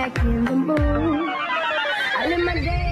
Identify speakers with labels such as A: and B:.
A: back in the mood. My day.